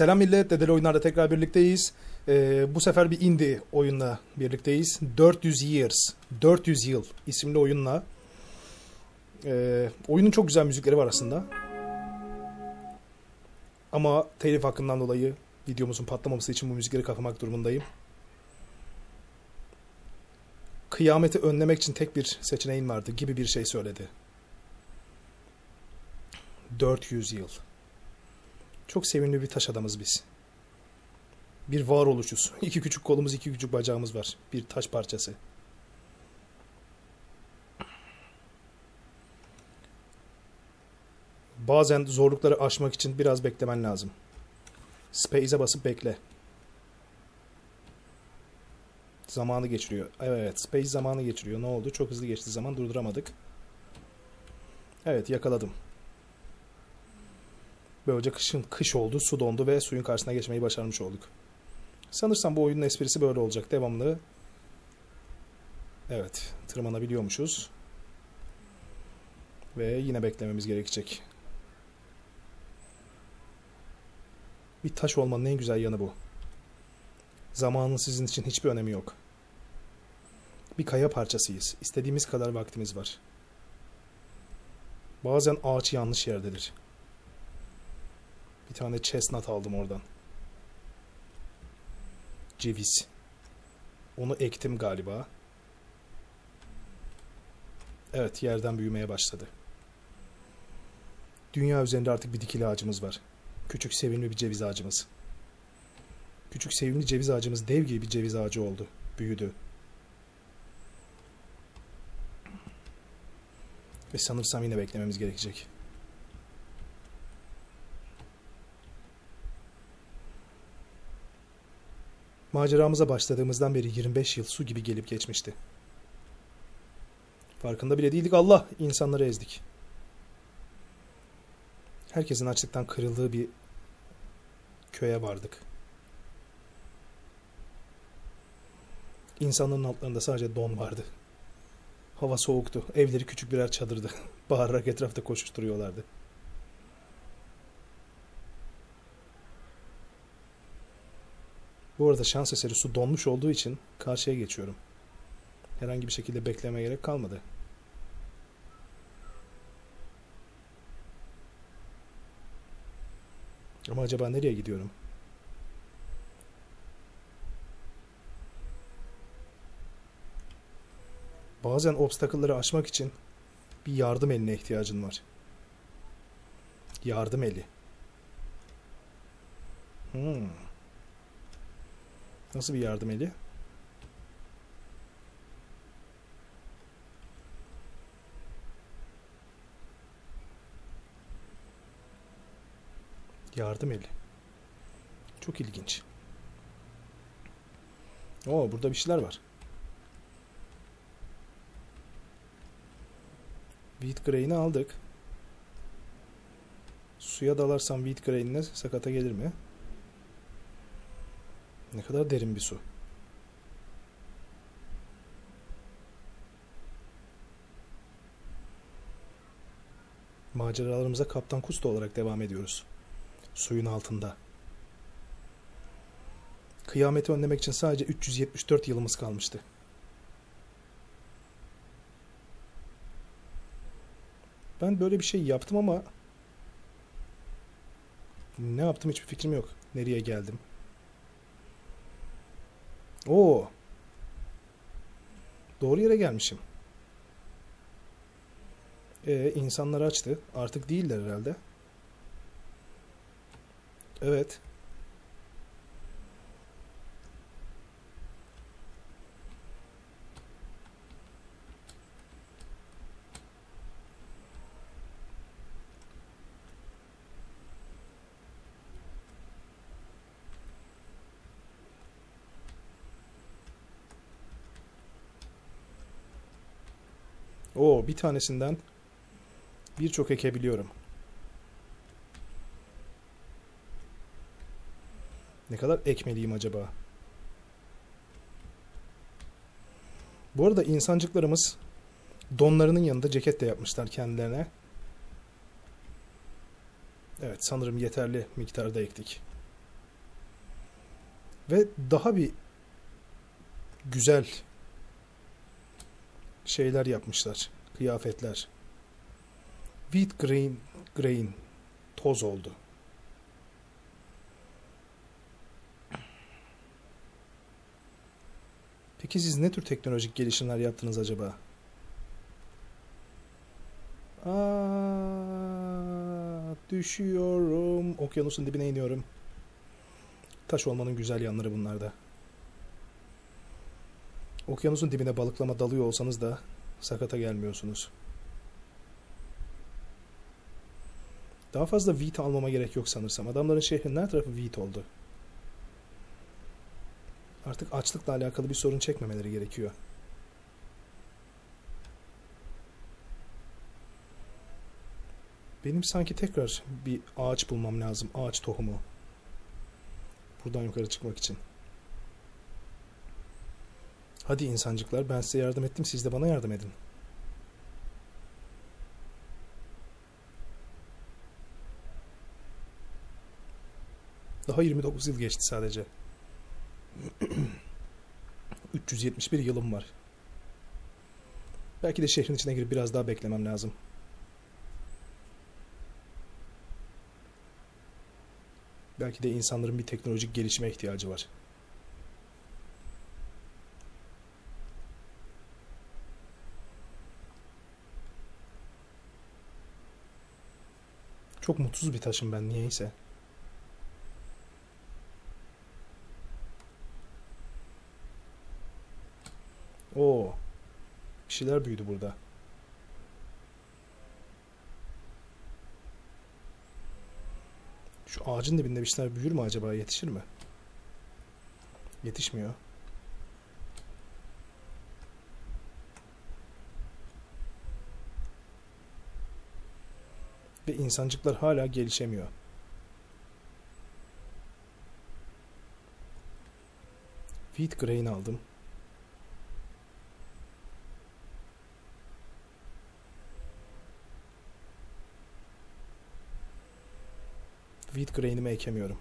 Selam millet, Dedeli Oyunlar'da tekrar birlikteyiz. Ee, bu sefer bir indie oyunla birlikteyiz. 400 Years, 400 Yıl isimli oyunla. Ee, oyunun çok güzel müzikleri var aslında. Ama telif hakkından dolayı videomuzun patlamaması için bu müzikleri kakamak durumundayım. Kıyameti önlemek için tek bir seçeneğin vardı gibi bir şey söyledi. 400 yıl. Çok sevimli bir taş adamız biz. Bir varoluşuz. İki küçük kolumuz, iki küçük bacağımız var. Bir taş parçası. Bazen zorlukları aşmak için biraz beklemen lazım. Space'e basıp bekle. Zamanı geçiriyor. Evet, Space zamanı geçiriyor. Ne oldu? Çok hızlı geçti zaman. Durduramadık. Evet, yakaladım. Böylece kışın kış oldu, su dondu ve suyun karşısına geçmeyi başarmış olduk. Sanırsam bu oyunun esprisi böyle olacak. Devamlı. Evet, tırmanabiliyormuşuz. Ve yine beklememiz gerekecek. Bir taş olmanın en güzel yanı bu. Zamanın sizin için hiçbir önemi yok. Bir kaya parçasıyız. İstediğimiz kadar vaktimiz var. Bazen ağaç yanlış yerdedir. Bir tane chestnut aldım oradan. Ceviz. Onu ektim galiba. Evet yerden büyümeye başladı. Dünya üzerinde artık bir dikili ağacımız var. Küçük sevimli bir ceviz ağacımız. Küçük sevimli ceviz ağacımız dev gibi bir ceviz ağacı oldu. Büyüdü. Ve sanırsam yine beklememiz gerekecek. Maceramıza başladığımızdan beri 25 yıl su gibi gelip geçmişti. Farkında bile değildik. Allah insanları ezdik. Herkesin açlıktan kırıldığı bir köye vardık. İnsanların altlarında sadece don vardı. Hava soğuktu. Evleri küçük birer çadırdı. Bağırarak etrafta koşuşturuyorlardı. Bu arada şans eseri su donmuş olduğu için karşıya geçiyorum. Herhangi bir şekilde bekleme gerek kalmadı. Ama acaba nereye gidiyorum? Bazen obstacle'ları aşmak için bir yardım eline ihtiyacın var. Yardım eli. Hmm. Nasıl bir yardım eli? Yardım eli. Çok ilginç. Oo burada bir şeyler var. Wheat grain'i aldık. Suya dalarsam wheat grain'ine sakata gelir mi? Ne kadar derin bir su. Maceralarımıza Kaptan Kusto olarak devam ediyoruz. Suyun altında. Kıyameti önlemek için sadece 374 yılımız kalmıştı. Ben böyle bir şey yaptım ama ne yaptım hiçbir fikrim yok. Nereye geldim? Oo. Doğru yere gelmişim. Ee, insanlar açtı. Artık değiller herhalde. Evet. Oo, bir tanesinden birçok ekebiliyorum. Ne kadar ekmeliyim acaba? Bu arada insancıklarımız donlarının yanında ceket de yapmışlar kendilerine. Evet sanırım yeterli miktarda ektik. Ve daha bir güzel şeyler yapmışlar. Kıyafetler. Wheat grain, grain toz oldu. Peki siz ne tür teknolojik gelişimler yaptınız acaba? Aa, düşüyorum. Okyanusun dibine iniyorum. Taş olmanın güzel yanları bunlarda. Okyanusun dibine balıklama dalıyor olsanız da sakata gelmiyorsunuz. Daha fazla wheat almama gerek yok sanırsam. Adamların şehrinin her tarafı wheat oldu. Artık açlıkla alakalı bir sorun çekmemeleri gerekiyor. Benim sanki tekrar bir ağaç bulmam lazım. Ağaç tohumu. Buradan yukarı çıkmak için. Hadi insancıklar ben size yardım ettim siz de bana yardım edin. Daha 29 yıl geçti sadece. 371 yılım var. Belki de şehrin içine girip biraz daha beklemem lazım. Belki de insanların bir teknolojik gelişime ihtiyacı var. Çok mutsuz bir taşım ben niyeyse. Oo. Bir şeyler büyüdü burada. Şu ağacın dibinde bir şeyler büyür mü acaba? Yetişir mi? Yetişmiyor. Ve insancıklar hala gelişemiyor. Wheat grain aldım. Wheat grain'imi ekemiyorum.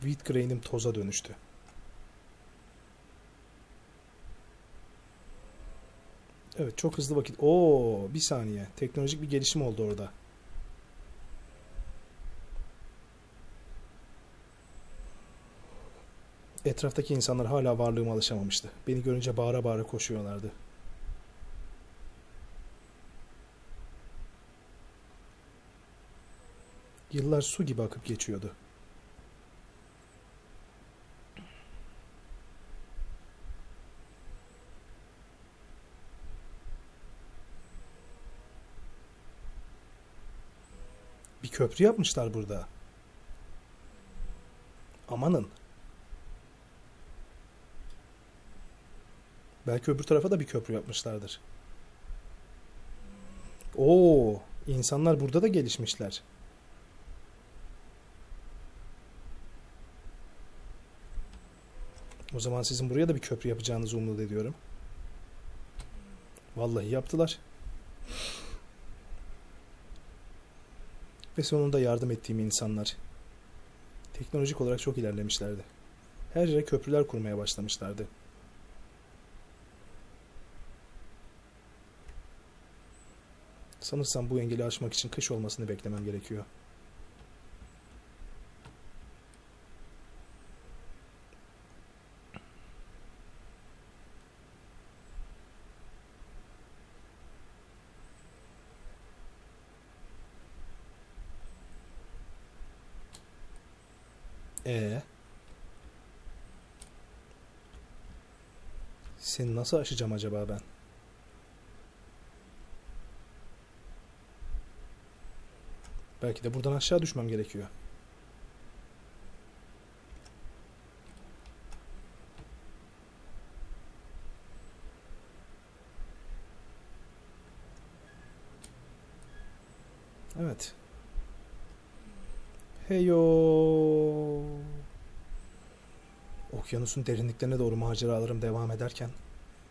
Wheat grain'im toza dönüştü. Evet çok hızlı vakit. Oo bir saniye. Teknolojik bir gelişim oldu orada. Etraftaki insanlar hala varlığıma alışamamıştı. Beni görünce bağıra bağıra koşuyorlardı. Yıllar su gibi akıp geçiyordu. Köprü yapmışlar burada. Amanın. Belki öbür tarafa da bir köprü yapmışlardır. Oo, insanlar burada da gelişmişler. O zaman sizin buraya da bir köprü yapacağınızı umut ediyorum. Vallahi yaptılar. Ve sonunda yardım ettiğim insanlar. Teknolojik olarak çok ilerlemişlerdi. Her yere köprüler kurmaya başlamışlardı. Sanırsam bu engeli aşmak için kış olmasını beklemem gerekiyor. Ee, seni nasıl aşacağım acaba ben? Belki de buradan aşağı düşmem gerekiyor. Evet. Heyo. Okyanusun derinliklerine doğru maceralarım devam ederken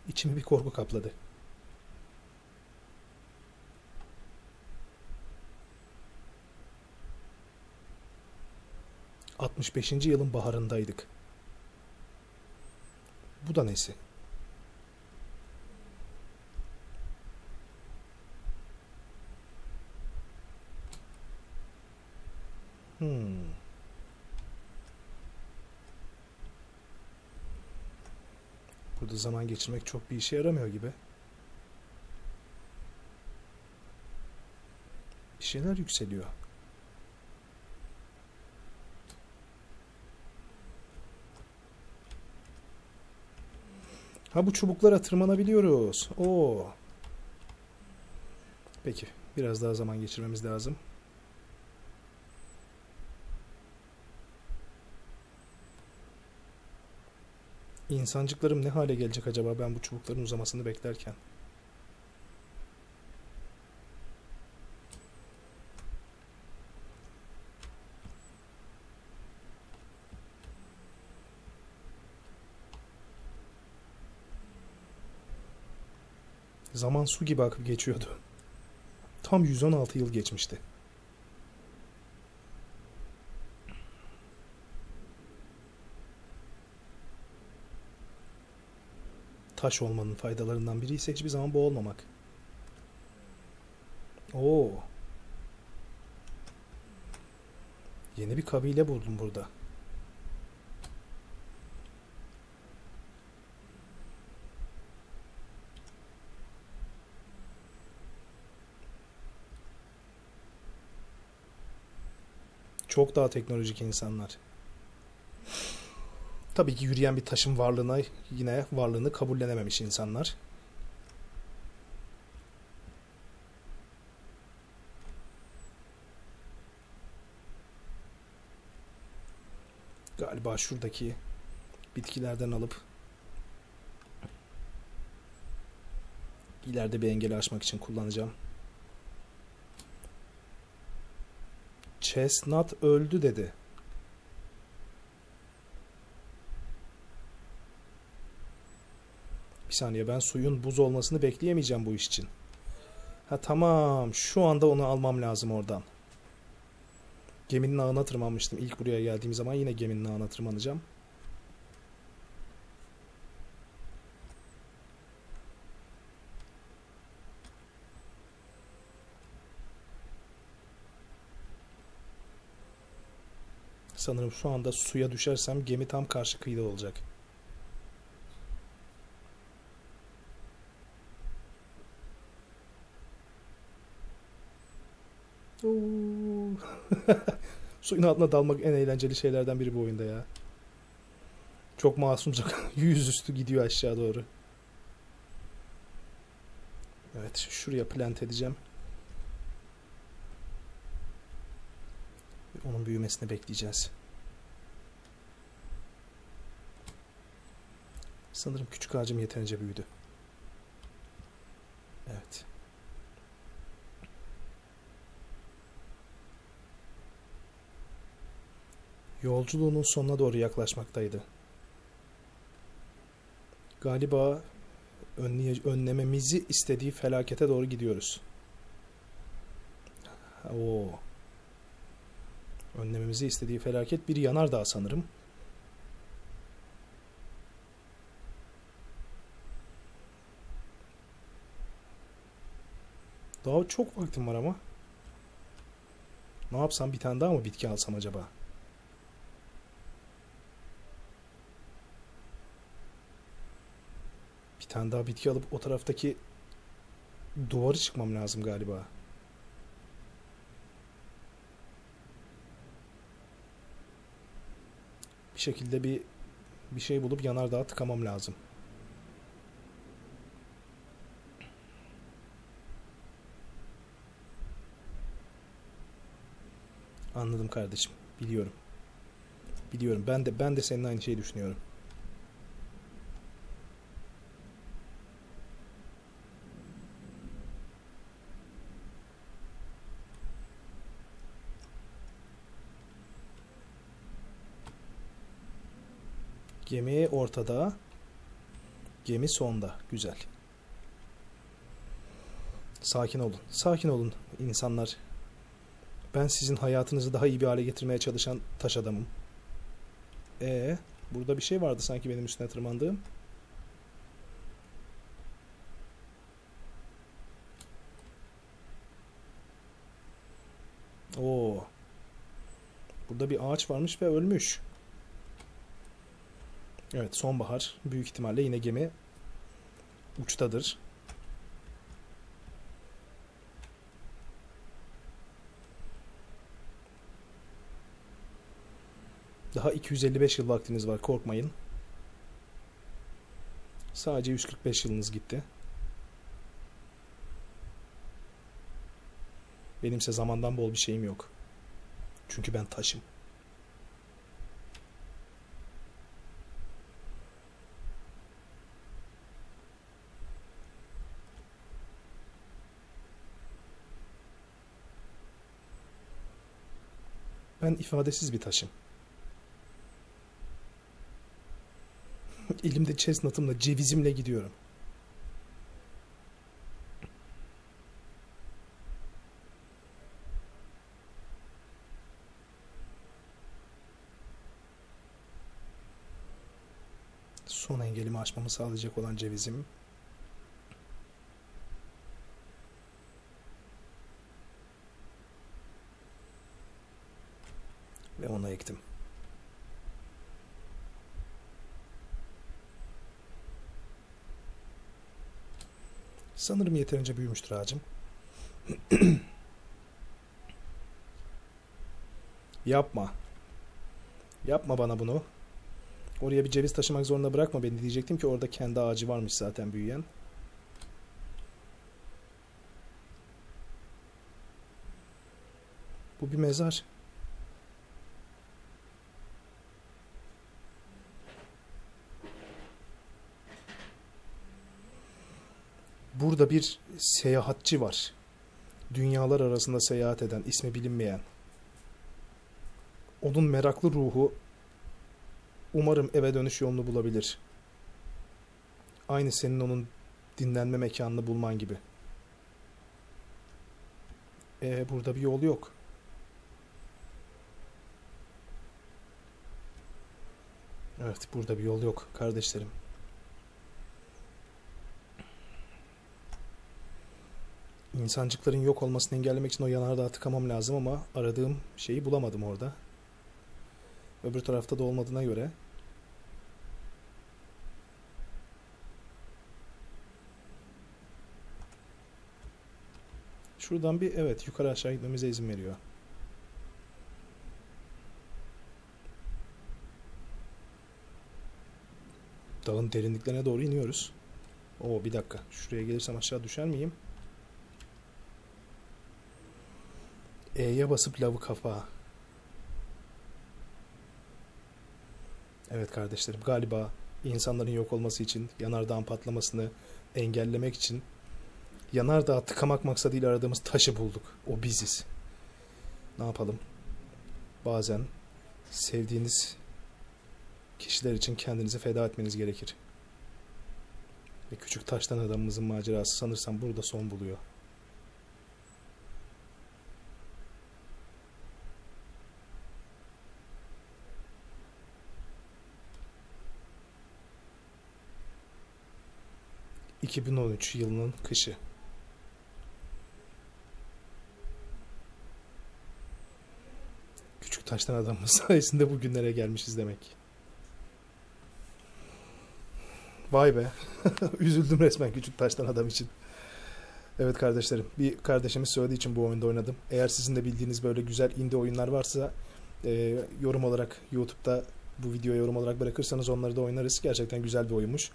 içimi bir korku kapladı. 65. yılın baharındaydık. Bu da nesi? Hmm. Burada zaman geçirmek çok bir işe yaramıyor gibi. Bir şeyler yükseliyor. Ha bu çubuklara tırmanabiliyoruz. Oo. Peki. Biraz daha zaman geçirmemiz lazım. İnsancıklarım ne hale gelecek acaba ben bu çubukların uzamasını beklerken? Zaman su gibi akıp geçiyordu. Tam 116 yıl geçmişti. Taş olmanın faydalarından biri ise hiçbir zaman boğulmamak. Oo. Yeni bir kabile buldum burada. Çok daha teknolojik insanlar. Tabii ki yürüyen bir taşın varlığına yine varlığını kabullenememiş insanlar. Galiba şuradaki bitkilerden alıp ileride bir engeli aşmak için kullanacağım. Chestnut öldü dedi. Bir saniye ben suyun buz olmasını bekleyemeyeceğim bu iş için. Ha tamam şu anda onu almam lazım oradan. Geminin ağına tırmanmıştım. İlk buraya geldiğim zaman yine geminin ağına tırmanacağım. Sanırım şu anda suya düşersem gemi tam karşı kıyıda olacak. Suyun altına dalmak en eğlenceli şeylerden biri bu oyunda ya. Çok masumca yüzüstü gidiyor aşağı doğru. Evet şuraya plant edeceğim. Onun büyümesini bekleyeceğiz. Sanırım küçük ağacım yeterince büyüdü. Evet. Yolculuğunun sonuna doğru yaklaşmaktaydı. Galiba önlememizi istediği felakete doğru gidiyoruz. Oo. Önlememizi istediği felaket bir yanardağ sanırım. Daha çok vaktim var ama. Ne yapsam bir tane daha mı bitki alsam acaba? Bir tane daha bitki alıp o taraftaki duvarı çıkmam lazım galiba. Bir şekilde bir bir şey bulup yanardağa tıkamam lazım. Anladım kardeşim. Biliyorum. Biliyorum. Ben de ben de senin aynı şeyi düşünüyorum. Gemi ortada. Gemi sonda. Güzel. Sakin olun. Sakin olun insanlar. Ben sizin hayatınızı daha iyi bir hale getirmeye çalışan taş adamım. E burada bir şey vardı sanki benim üstüne tırmandığım. Oo. Burada bir ağaç varmış ve ölmüş. Evet sonbahar. Büyük ihtimalle yine gemi uçtadır. Daha 255 yıl vaktiniz var korkmayın. Sadece 145 yılınız gitti. Benimse zamandan bol bir şeyim yok. Çünkü ben taşım. Ben ifadesiz bir taşım. Elimde chestnut'ımla, cevizimle gidiyorum. Son engelimi aşmamı sağlayacak olan cevizim. Ve ona ektim. Sanırım yeterince büyümüştür ağacım. Yapma. Yapma bana bunu. Oraya bir ceviz taşımak zorunda bırakma beni diyecektim ki orada kendi ağacı varmış zaten büyüyen. Bu bir mezar. Burada bir seyahatçi var. Dünyalar arasında seyahat eden, ismi bilinmeyen. Onun meraklı ruhu umarım eve dönüş yolunu bulabilir. Aynı senin onun dinlenme mekanını bulman gibi. E burada bir yol yok. Evet, burada bir yol yok kardeşlerim. İnsancıkların yok olmasını engellemek için o yanardağı tıkamam lazım ama aradığım şeyi bulamadım orada. Öbür tarafta da olmadığına göre Şuradan bir evet yukarı aşağı gitmemize izin veriyor. Dağın derinliklerine doğru iniyoruz. Oo bir dakika. Şuraya gelirsem aşağı düşer miyim? E'ye basıp lavı kafa. Evet kardeşlerim galiba insanların yok olması için yanardağın patlamasını engellemek için yanardağı tıkamak maksadıyla aradığımız taşı bulduk. O biziz. Ne yapalım? Bazen sevdiğiniz kişiler için kendinizi feda etmeniz gerekir. Ve küçük taştan adamımızın macerası sanırsam burada son buluyor. ...2013 yılının kışı. Küçük taştan adamımız sayesinde bugünlere gelmişiz demek. Vay be. Üzüldüm resmen küçük taştan adam için. Evet kardeşlerim. Bir kardeşimiz söylediği için bu oyunda oynadım. Eğer sizin de bildiğiniz böyle güzel indie oyunlar varsa e, yorum olarak YouTube'da bu videoya yorum olarak bırakırsanız onları da oynarız. Gerçekten güzel bir oyunmuş.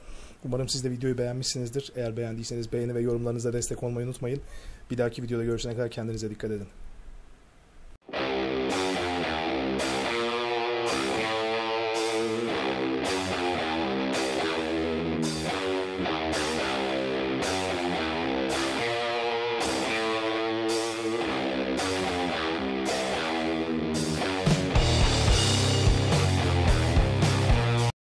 Umarım siz de videoyu beğenmişsinizdir. Eğer beğendiyseniz beğeni ve yorumlarınıza destek olmayı unutmayın. Bir dahaki videoda görüşene kadar kendinize dikkat edin.